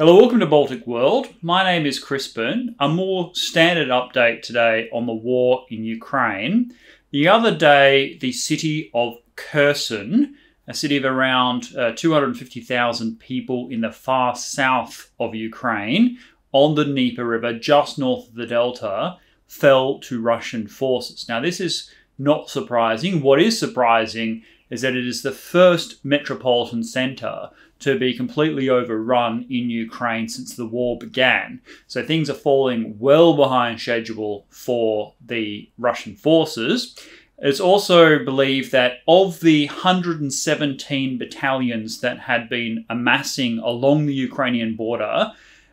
Hello, welcome to Baltic World. My name is Crispin. A more standard update today on the war in Ukraine. The other day, the city of Kherson, a city of around uh, 250,000 people in the far south of Ukraine, on the Dnieper River, just north of the Delta, fell to Russian forces. Now, this is not surprising. What is surprising is that it is the first metropolitan centre to be completely overrun in Ukraine since the war began. So things are falling well behind schedule for the Russian forces. It's also believed that of the 117 battalions that had been amassing along the Ukrainian border,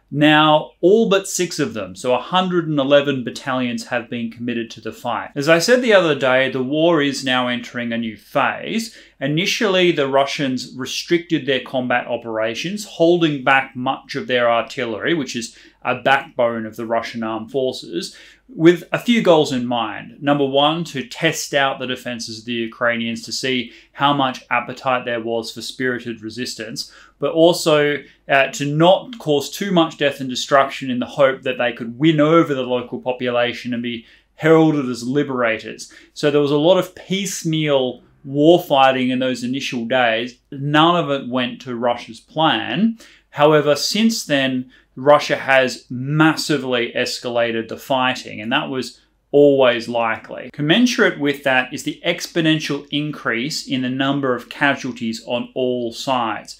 now, all but six of them, so 111 battalions, have been committed to the fight. As I said the other day, the war is now entering a new phase. Initially, the Russians restricted their combat operations, holding back much of their artillery, which is a backbone of the Russian armed forces, with a few goals in mind. Number one, to test out the defenses of the Ukrainians to see how much appetite there was for spirited resistance, but also uh, to not cause too much death and destruction in the hope that they could win over the local population and be heralded as liberators. So there was a lot of piecemeal war fighting in those initial days. None of it went to Russia's plan. However, since then, Russia has massively escalated the fighting, and that was always likely. Commensurate with that is the exponential increase in the number of casualties on all sides.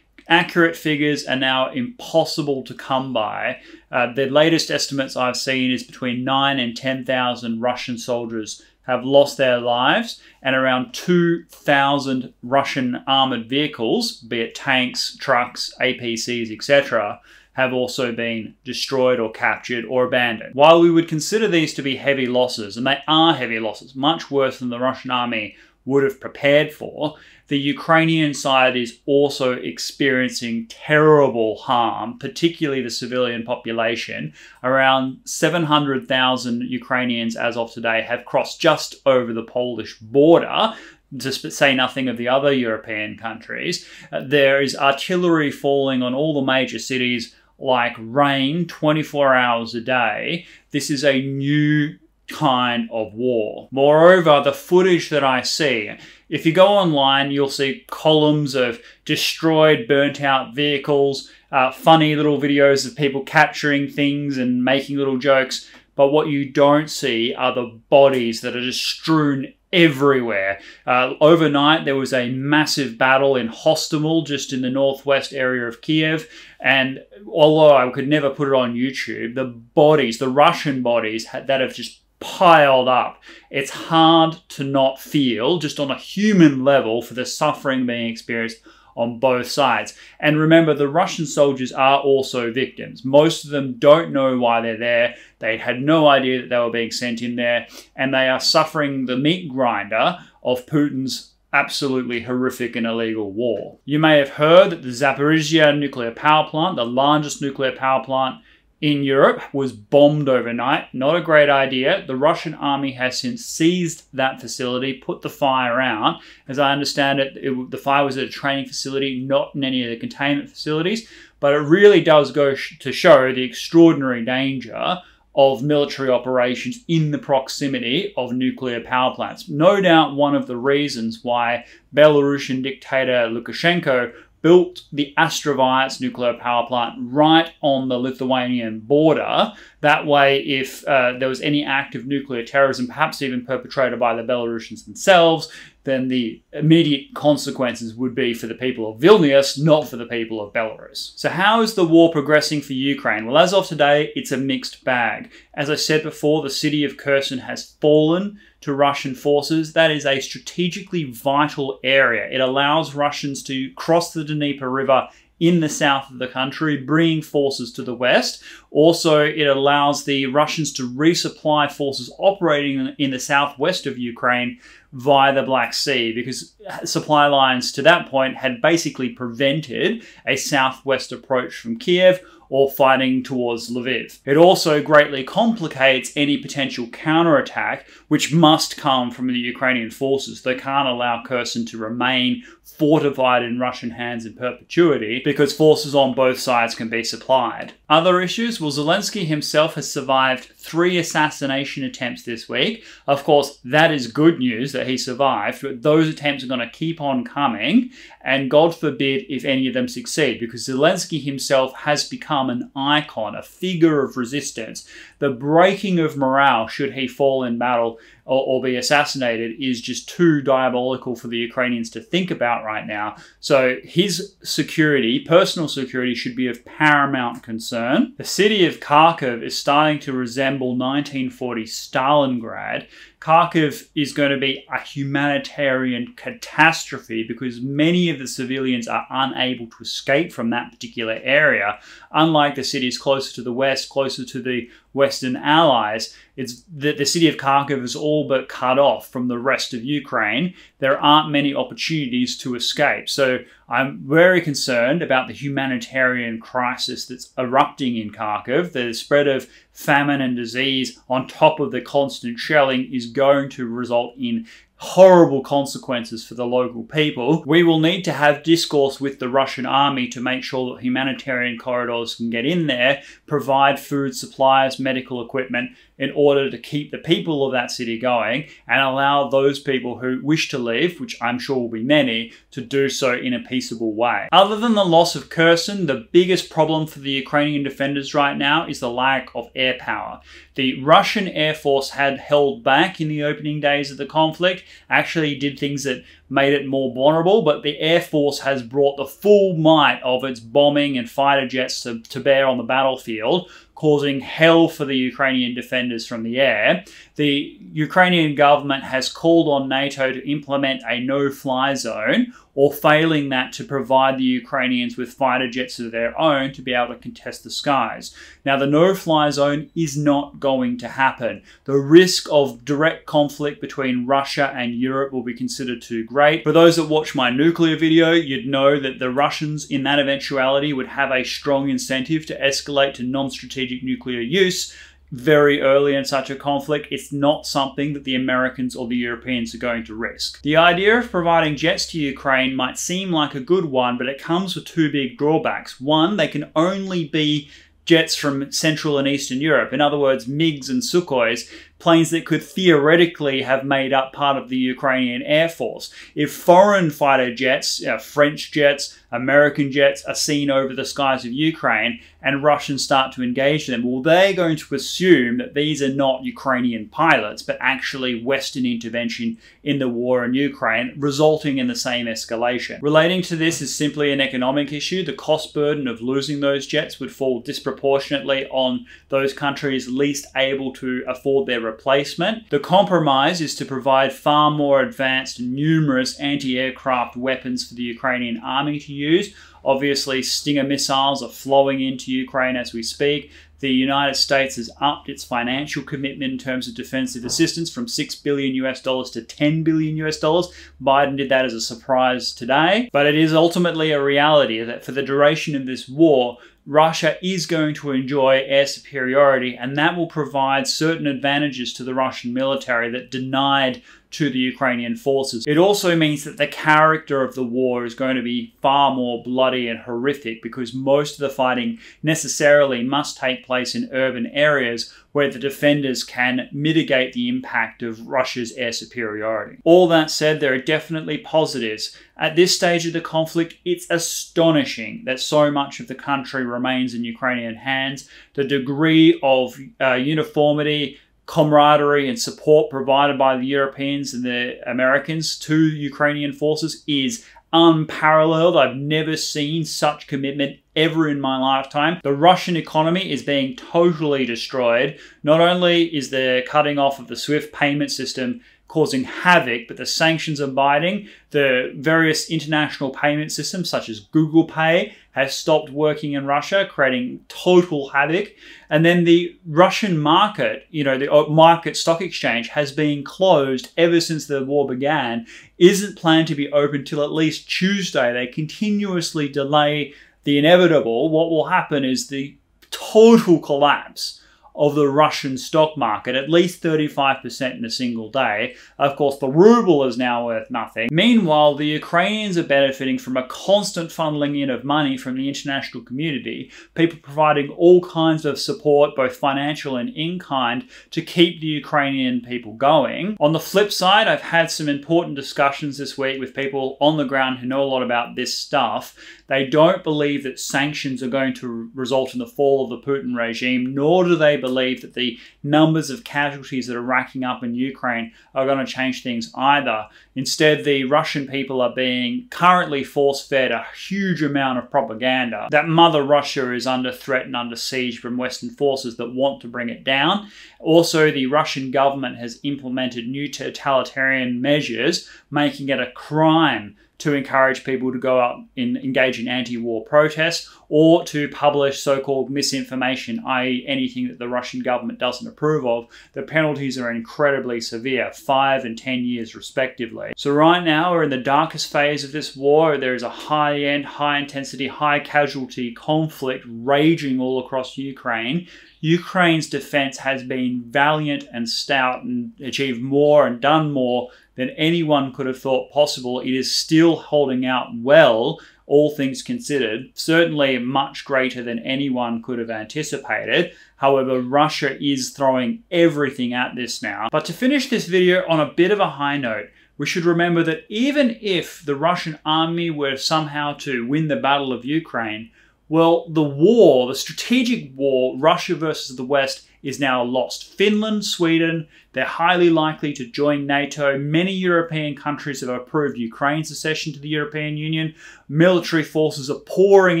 Accurate figures are now impossible to come by. Uh, the latest estimates I've seen is between 9 and 10,000 Russian soldiers have lost their lives, and around 2,000 Russian armored vehicles, be it tanks, trucks, APCs, etc., have also been destroyed or captured or abandoned. While we would consider these to be heavy losses, and they are heavy losses, much worse than the Russian army would have prepared for, the Ukrainian side is also experiencing terrible harm, particularly the civilian population. Around 700,000 Ukrainians, as of today, have crossed just over the Polish border to say nothing of the other European countries. Uh, there is artillery falling on all the major cities like rain 24 hours a day, this is a new kind of war. Moreover, the footage that I see, if you go online, you'll see columns of destroyed, burnt out vehicles, uh, funny little videos of people capturing things and making little jokes. But what you don't see are the bodies that are just strewn everywhere. Uh, overnight, there was a massive battle in Hostomel, just in the northwest area of Kiev. And although I could never put it on YouTube, the bodies, the Russian bodies that have just piled up. It's hard to not feel, just on a human level, for the suffering being experienced on both sides. And remember, the Russian soldiers are also victims. Most of them don't know why they're there. They had no idea that they were being sent in there, and they are suffering the meat grinder of Putin's absolutely horrific and illegal war. You may have heard that the Zaporizhzhia nuclear power plant, the largest nuclear power plant in Europe was bombed overnight. Not a great idea. The Russian army has since seized that facility, put the fire out. As I understand it, it, the fire was at a training facility, not in any of the containment facilities. But it really does go sh- to show the extraordinary danger of military operations in the proximity of nuclear power plants. No doubt one of the reasons why Belarusian dictator Lukashenko built the Astravets nuclear power plant right on the Lithuanian border. That way, if uh, there was any act of nuclear terrorism, perhaps even perpetrated by the Belarusians themselves, then the immediate consequences would be for the people of Vilnius, not for the people of Belarus. So, how is the war progressing for Ukraine? Well, as of today, it's a mixed bag. As I said before, the city of Kherson has fallen to Russian forces. That is a strategically vital area. It allows Russians to cross the Dnieper River in the south of the country, bringing forces to the west. Also, it allows the Russians to resupply forces operating in the southwest of Ukraine via the Black Sea because supply lines to that point had basically prevented a southwest approach from Kiev or fighting towards Lviv. It also greatly complicates any potential counterattack, which must come from the Ukrainian forces. They can't allow Kherson to remain fortified in Russian hands in perpetuity because forces on both sides can be supplied. Other issues? Well, Zelensky himself has survived three assassination attempts this week. Of course, that is good news that he survived, but those attempts are going to keep on coming, and God forbid if any of them succeed, because Zelensky himself has become an icon, a figure of resistance. The breaking of morale should he fall in battle or, or, be assassinated is just too diabolical for the Ukrainians to think about right now. So his security, personal security, should be of paramount concern. The city of Kharkov is starting to resemble 1940 Stalingrad. Kharkov is going to be a humanitarian catastrophe because many of the civilians are unable to escape from that particular area. Unlike the cities closer to the west, closer to the Western allies, it's that the city of Kharkov is all but cut off from the rest of Ukraine. There aren't many opportunities to escape. So I'm very concerned about the humanitarian crisis that's erupting in Kharkov. The spread of famine and disease on top of the constant shelling is going to result in horrible consequences for the local people. We will need to have discourse with the Russian army to make sure that humanitarian corridors can get in there, provide food supplies, medical equipment, in order to keep the people of that city going and allow those people who wish to leave, which I'm sure will be many, to do so in a peaceable way. Other than the loss of Kherson, the biggest problem for the Ukrainian defenders right now is the lack of air power. The Russian Air Force had held back in the opening days of the conflict, actually did things that made it more vulnerable, but the Air Force has brought the full might of its bombing and fighter jets to, to bear on the battlefield, causing hell for the Ukrainian defenders from the air. The Ukrainian government has called on NATO to implement a no fly zone, or failing that, to provide the Ukrainians with fighter jets of their own to be able to contest the skies. Now, the no fly zone is not going to happen. The risk of direct conflict between Russia and Europe will be considered too great. For those that watch my nuclear video, you'd know that the Russians, in that eventuality, would have a strong incentive to escalate to non strategic nuclear use very early in such a conflict, it's not something that the Americans or the Europeans are going to risk. The idea of providing jets to Ukraine might seem like a good one, but it comes with two big drawbacks. One, they can only be jets from Central and Eastern Europe. In other words, MiGs and Sukhois planes that could theoretically have made up part of the Ukrainian Air Force. If foreign fighter jets, you know, French jets, American jets are seen over the skies of Ukraine and Russians start to engage them, well, they're going to assume that these are not Ukrainian pilots, but actually Western intervention in the war in Ukraine, resulting in the same escalation. Relating to this is simply an economic issue. The cost burden of losing those jets would fall disproportionately on those countries least able to afford their replacement. The compromise is to provide far more advanced, numerous anti aircraft weapons for the Ukrainian army to use. Obviously, Stinger missiles are flowing into Ukraine as we speak. The United States has upped its financial commitment in terms of defensive assistance from 6 billion US dollars to 10 billion US dollars. Biden did that as a surprise today, but it is ultimately a reality that for the duration of this war, Russia is going to enjoy air superiority, and that will provide certain advantages to the Russian military that denied to the Ukrainian forces. It also means that the character of the war is going to be far more bloody and horrific because most of the fighting necessarily must take place in urban areas where the defenders can mitigate the impact of Russia's air superiority. All that said, there are definitely positives. At this stage of the conflict, it's astonishing that so much of the country remains in Ukrainian hands. The degree of uh, uniformity, camaraderie and support provided by the Europeans and the Americans to Ukrainian forces is unparalleled. I've never seen such commitment ever in my lifetime. The Russian economy is being totally destroyed. Not only is there cutting off of the SWIFT payment system causing havoc, but the sanctions are biting. The various international payment systems, such as Google Pay, has stopped working in Russia, creating total havoc. And then the Russian market, you know, the uh, market stock exchange has been closed ever since the war began, isn't planned to be open till at least Tuesday. They continuously delay the inevitable, what will happen is the total collapse of the Russian stock market, at least 35% in a single day. Of course, the ruble is now worth nothing. Meanwhile, the Ukrainians are benefiting from a constant funneling in of money from the international community, people providing all kinds of support, both financial and in kind, to keep the Ukrainian people going. On the flip side, I've had some important discussions this week with people on the ground who know a lot about this stuff. They don't believe that sanctions are going to result in the fall of the Putin regime, nor do they believe that the numbers of casualties that are racking up in Ukraine are going to change things either. Instead, the Russian people are being currently force fed a huge amount of propaganda that Mother Russia is under threat and under siege from Western forces that want to bring it down. Also, the Russian government has implemented new totalitarian measures, making it a crime to encourage people to go out and engage in anti-war protests or to publish so-called misinformation, i.e. anything that the Russian government doesn't approve of. The penalties are incredibly severe, five and 10 years respectively. So right now we're in the darkest phase of this war. There is a high-end, high-intensity, high-casualty conflict raging all across Ukraine. Ukraine's defense has been valiant and stout and achieved more and done more than anyone could have thought possible. It is still holding out well, all things considered, certainly much greater than anyone could have anticipated. However, Russia is throwing everything at this now. But to finish this video on a bit of a high note, we should remember that even if the Russian army were somehow to win the Battle of Ukraine, well, the war, the strategic war, Russia versus the West, is now lost. Finland, Sweden, they're highly likely to join NATO. Many European countries have approved Ukraine's accession to the European Union. Military forces are pouring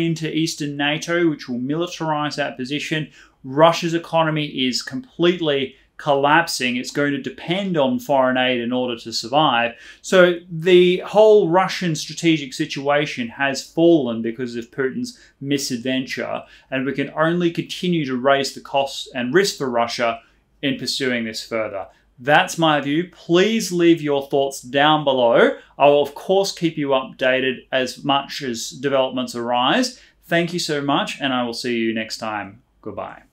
into eastern NATO, which will militarize that position. Russia's economy is completely collapsing. It's going to depend on foreign aid in order to survive. So the whole Russian strategic situation has fallen because of Putin's misadventure, and we can only continue to raise the costs and risk for Russia in pursuing this further. That's my view. Please leave your thoughts down below. I will, of course, keep you updated as much as developments arise. Thank you so much, and I will see you next time. Goodbye.